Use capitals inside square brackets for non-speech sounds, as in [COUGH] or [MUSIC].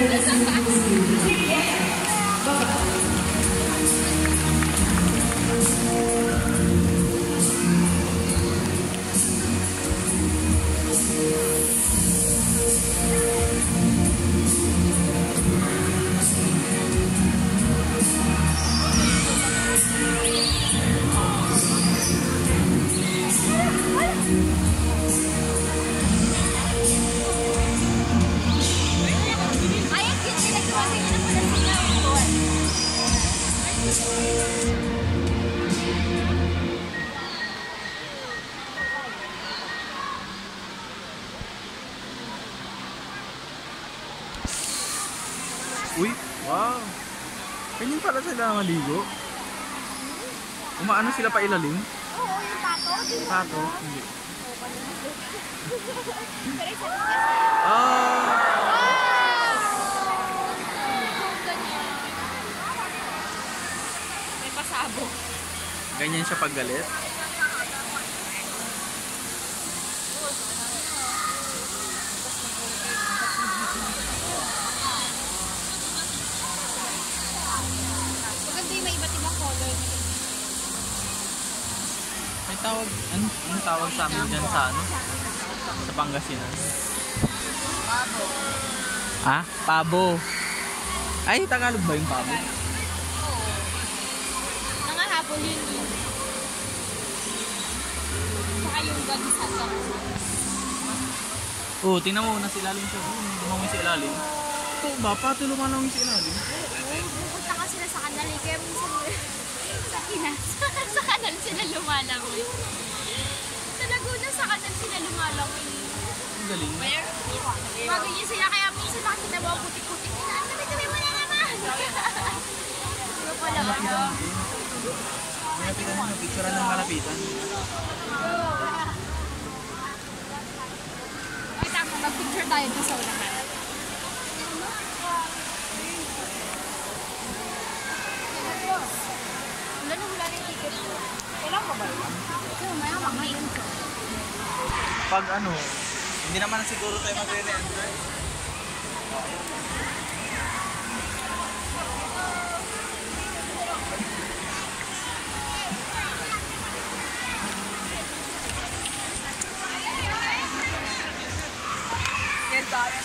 Ich Uy, wow. Ganyan pala sila maligo. Umaano sila pa ilalim? Oo, yung tato. Tato? Hindi. [LAUGHS] Pero isa May pasabo. Ganyan siya pag galit. Maganda yung may iba't ibang color. May tawag, ano, ano tawag sa amin dyan sa ano? Sa Pangasinan. Pabo. Ah, pabo. Ay, Tagalog ba yung pabo? Nangahapon yun yun. Saka yung gansa sa Oo, oh, tingnan mo, nasa ilalim siya. Oo, lumangin sa ilalim. Ito ba, pati lumalangin sa ilalim. Pupunta ka sila sa kanal eh. Kaya minsan [LAUGHS] sa Pinas, sa kanal sila lumalangoy. Sa Laguna, sa kanal sila lumalangoy. Ang galing. Bago yun sila, kaya minsan nakikita mo ang putik-putik nila. Ang tabi-tabi mo na naman! Ano pala? Malapitan mo, picturean ng malapitan. Wait, ako, mag-picture tayo dun sa unahan. Wala na wala na yung ticket ko. Kailan ko ba yun? Oo, maya mamaya. Pag ano, hindi naman siguro tayo magre-render. Obrigada.